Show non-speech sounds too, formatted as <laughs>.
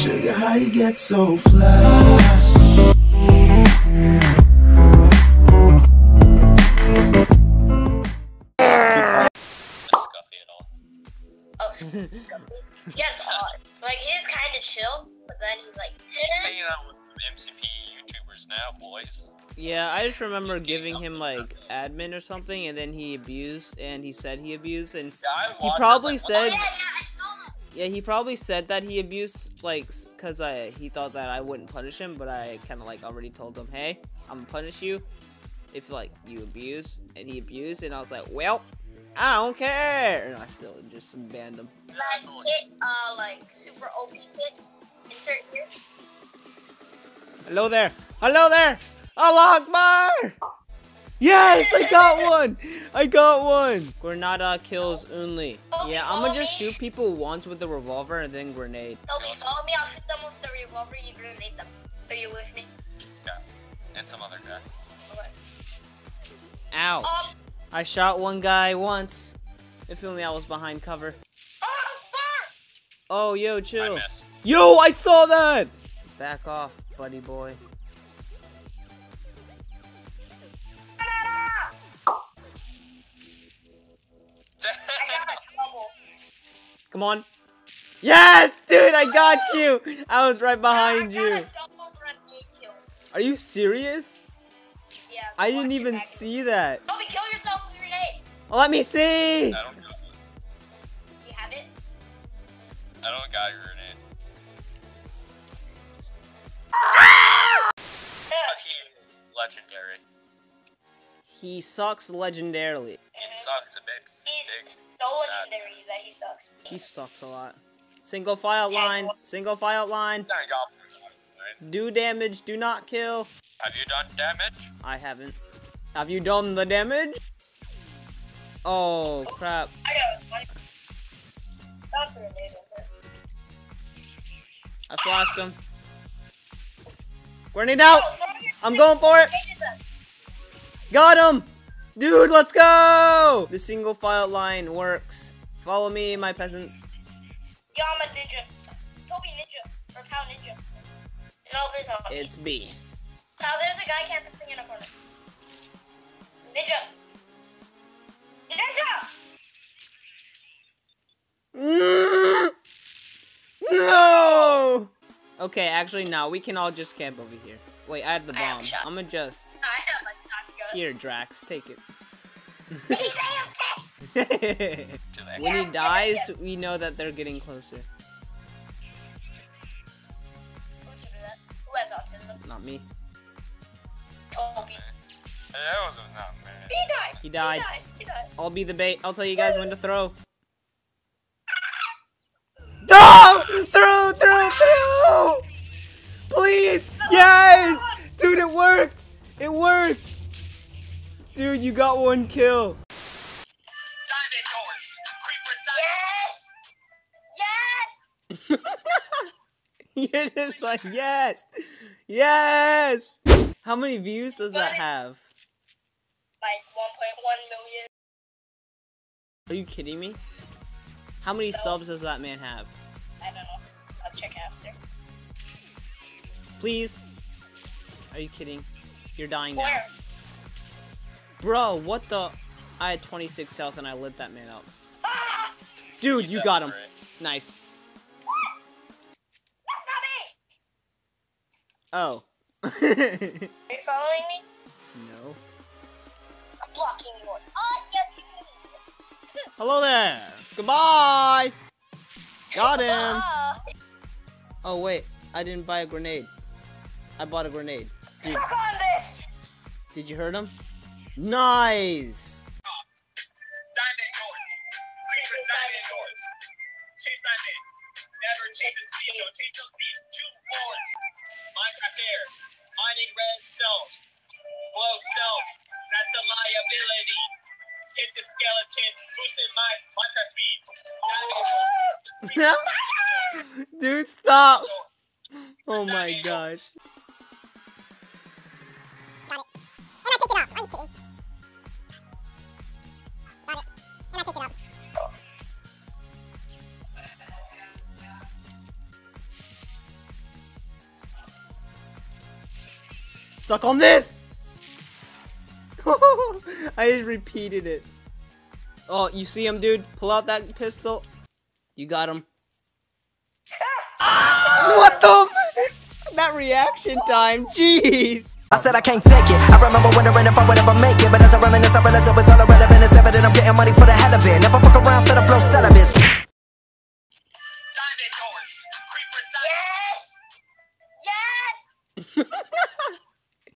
Sugar, how you get so fly? Scuffy at all. Oh, Scuffy. yes, odd. Like he's kind of chill, but then he's like, Hanging out with MCP YouTubers now, boys. Yeah, I just remember giving him like admin or something, and then he abused, and he said he abused, and Yeah, He watched probably this, oh yeah, said- yeah, I saw that. Yeah, he probably said that he abused, like, cause I he thought that I wouldn't punish him, but I kind of like already told him, hey, I'm gonna punish you if like you abuse, and he abused, and I was like, well, I don't care, and I still just banned him. Last hit, uh, like super OP hit. Insert here. Hello there, hello there, Allah Akbar! Yes, I got one! I got one! Granada kills only. Yeah, I'm gonna just shoot people once with the revolver and then grenade. Toby, follow me. I'll shoot them with the revolver. You grenade them. Are you with me? Yeah, and some other guy. Okay. Ow. Um, I shot one guy once. If only I was behind cover. oh, bar! Oh, yo, I chill. missed. Yo, I saw that! Back off, buddy boy. Come on. Yes, dude, I got you! I was right behind I you. got a double grenade kill. Are you serious? Yeah. I didn't even back. see that. Toby, kill yourself with a grenade. Oh, let me see! I don't got Do you have it? I don't got your grenade. But he is legendary. He sucks legendarily. It sucks a bit. He's big. so legendary that he sucks. He sucks a lot. Single file line. Single file line. I got right? Do damage, do not kill. Have you done damage? I haven't. Have you done the damage? Oh, crap. I got one. Not for a grenade over. I flashed him. Grenade out! Oh, I'm going for it! Got him! Dude, let's go! The single file line works. Follow me, my peasants. Yo, I'm a ninja. Toby ninja. Or Cow ninja. No, it's not. It's B. Now there's a guy camping in a corner. Ninja. Ninja! <laughs> No! Okay, actually, no. We can all just camp over here. Wait, I have the I have a bomb. I'm gonna just... I have my shotgun. Here, Drax, take it. <laughs> When Do they? Yes, he dies, we know that they're getting closer. Who should do that? Who has autism? Not me. Toby. That was not me. He died. He died. He died. I'll be the bait. I'll tell you guys when to throw. <laughs> No! Throw, throw, throw! Please! Yes! Dude, it worked! It worked! Dude, you got one kill. Diamond horse. Creepers Yes! Yes! <laughs> You're just like, yes! Yes! How many views does that have? Like 1.1 million. Are you kidding me? How many subs does that man have? I don't know. I'll check after. Please? Are you kidding? You're dying now. Bro, what the? I had 26 health and I lit that man up. Dude, you got him. Nice. That's not me! Oh. Are you following me? no. I'm blocking you. Oh, yeah, Hello there. Goodbye. Got him. Oh wait, I didn't buy a grenade. I bought a grenade. Dude, suck on this! did you hurt him? Nice. Mining redstone. That's a liability. Hit the skeleton. Boosting my Minecraft speed. Dude, stop. Oh my god. Suck on this! <laughs> I just repeated it. Oh, you see him, dude? Pull out that pistol. You got him. what the? that reaction time, jeez. I said I can't take it. I remember wondering if I would ever make it. But as I reminisce, I realize it was all irrelevant. It's evident I'm getting money for the hell of it. Never fuck around, set up low celibate.